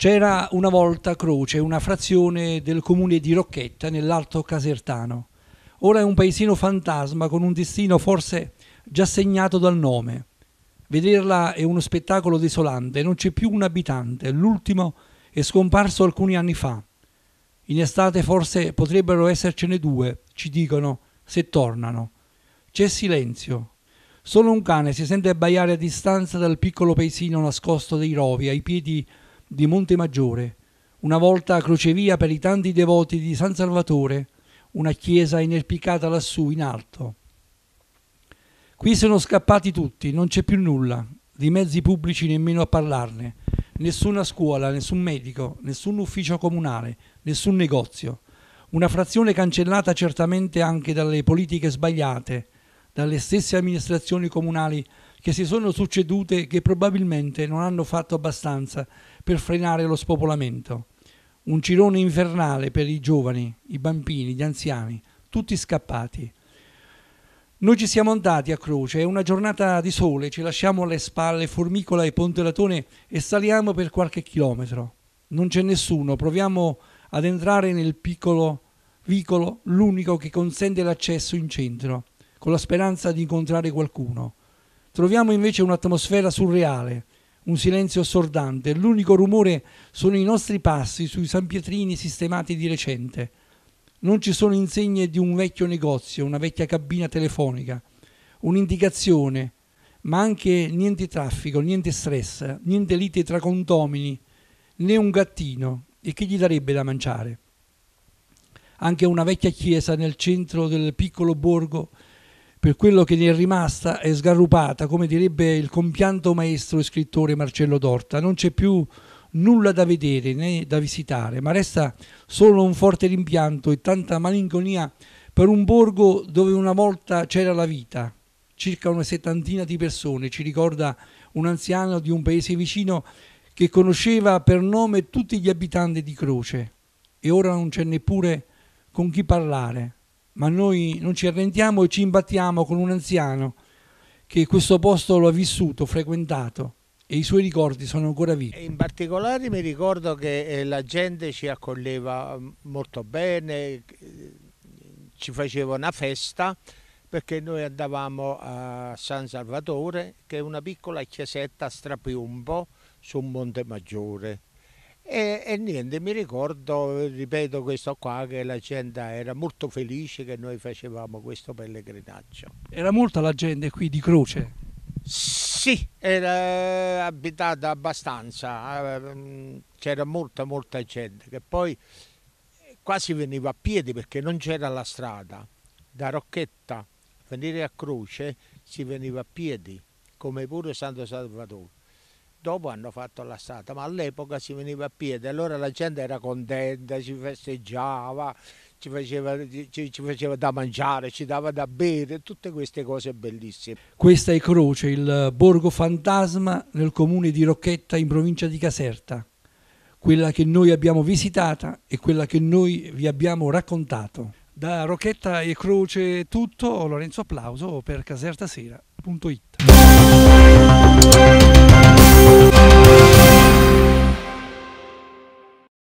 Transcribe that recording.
C'era una volta Croce, una frazione del comune di Rocchetta nell'Alto Casertano. Ora è un paesino fantasma con un destino forse già segnato dal nome. Vederla è uno spettacolo desolante, non c'è più un abitante, l'ultimo è scomparso alcuni anni fa. In estate forse potrebbero essercene due, ci dicono, se tornano. C'è silenzio. Solo un cane si sente abbaiare a distanza dal piccolo paesino nascosto dei rovi ai piedi di Monte Maggiore, una volta crocevia per i tanti devoti di San Salvatore, una chiesa inerpicata lassù in alto. Qui sono scappati tutti, non c'è più nulla, di mezzi pubblici nemmeno a parlarne, nessuna scuola, nessun medico, nessun ufficio comunale, nessun negozio. Una frazione cancellata certamente anche dalle politiche sbagliate, dalle stesse amministrazioni comunali che si sono succedute che probabilmente non hanno fatto abbastanza per frenare lo spopolamento. Un cirone infernale per i giovani, i bambini, gli anziani, tutti scappati. Noi ci siamo andati a Croce, è una giornata di sole, ci lasciamo alle spalle Formicola e Ponte Latone e saliamo per qualche chilometro. Non c'è nessuno, proviamo ad entrare nel piccolo vicolo, l'unico che consente l'accesso in centro, con la speranza di incontrare qualcuno. Troviamo invece un'atmosfera surreale, un silenzio assordante. L'unico rumore sono i nostri passi sui sanpietrini sistemati di recente. Non ci sono insegne di un vecchio negozio, una vecchia cabina telefonica, un'indicazione, ma anche niente traffico, niente stress, niente lite tra condomini, né un gattino. E che gli darebbe da mangiare? Anche una vecchia chiesa nel centro del piccolo borgo per quello che ne è rimasta è sgarrupata, come direbbe il compianto maestro e scrittore Marcello Dorta. Non c'è più nulla da vedere né da visitare, ma resta solo un forte rimpianto e tanta malinconia per un borgo dove una volta c'era la vita. Circa una settantina di persone, ci ricorda un anziano di un paese vicino che conosceva per nome tutti gli abitanti di Croce e ora non c'è neppure con chi parlare ma noi non ci arrendiamo e ci imbattiamo con un anziano che questo posto lo ha vissuto, frequentato e i suoi ricordi sono ancora vivi. In particolare mi ricordo che eh, la gente ci accoglieva mm, molto bene, ci faceva una festa perché noi andavamo a San Salvatore che è una piccola chiesetta a strapiombo su Monte Maggiore e, e, niente, mi ricordo, ripeto questo qua, che la gente era molto felice che noi facevamo questo pellegrinaggio. Era molta la gente qui di Croce? Sì, era abitata abbastanza, ehm, c'era molta molta gente che poi quasi veniva a piedi perché non c'era la strada. Da Rocchetta venire a Croce si veniva a piedi, come pure Santo Salvatore dopo hanno fatto la strada, ma all'epoca si veniva a piedi, allora la gente era contenta, si festeggiava, ci faceva, ci, ci faceva da mangiare, ci dava da bere, tutte queste cose bellissime. Questa è Croce, il borgo fantasma nel comune di Rocchetta in provincia di Caserta, quella che noi abbiamo visitata e quella che noi vi abbiamo raccontato. Da Rocchetta e Croce tutto, Lorenzo Applauso per casertasera.it.